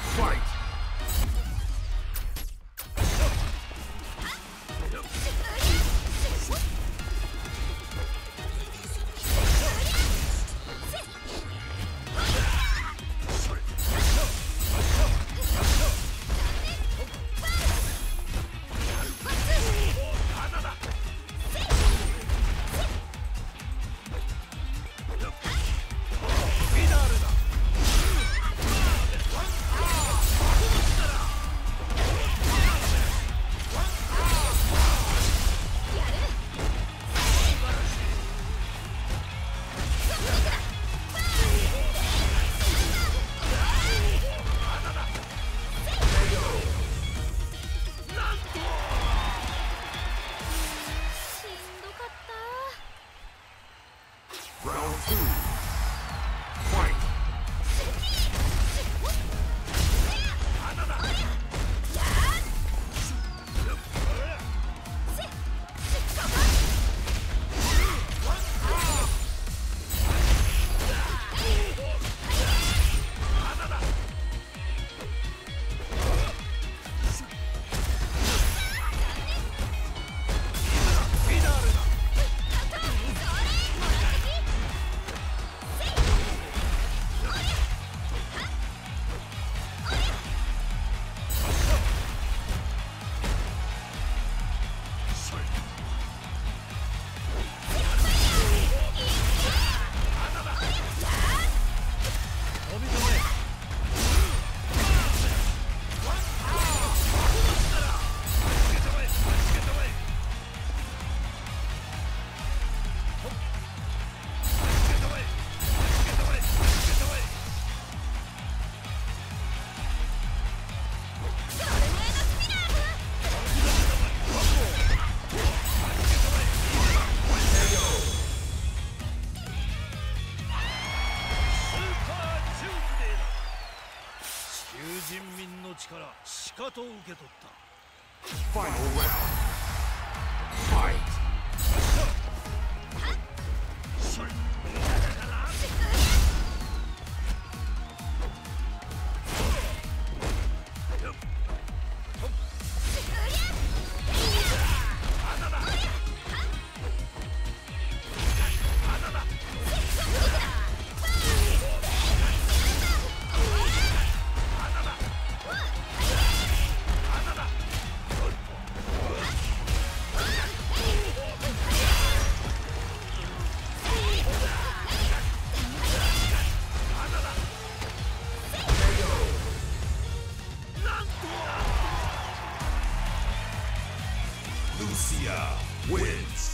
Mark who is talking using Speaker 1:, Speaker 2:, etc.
Speaker 1: Fight!
Speaker 2: Round two. 力しかと受け取った。
Speaker 1: Valencia wins.